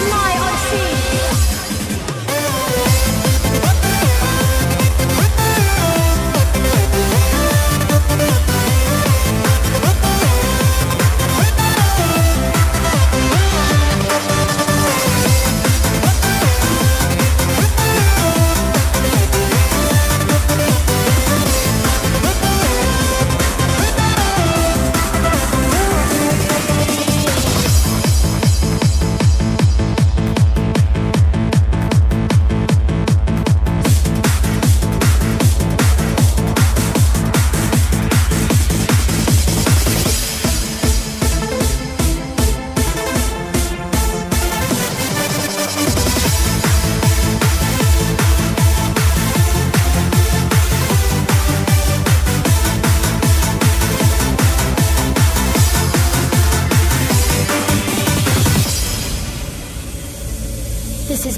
is.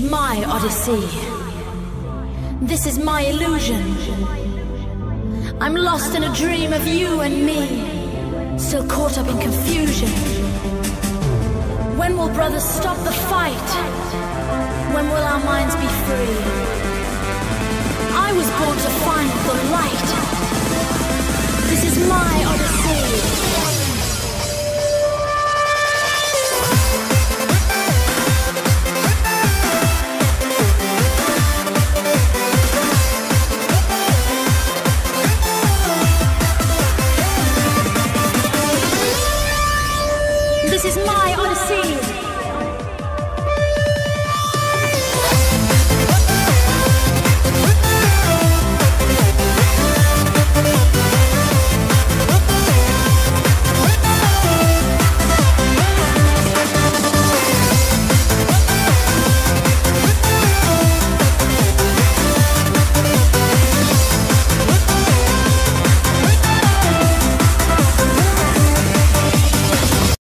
My odyssey. This is my illusion. I'm lost in a dream of you and me, still caught up in confusion. When will brothers stop the fight? When will our minds be free?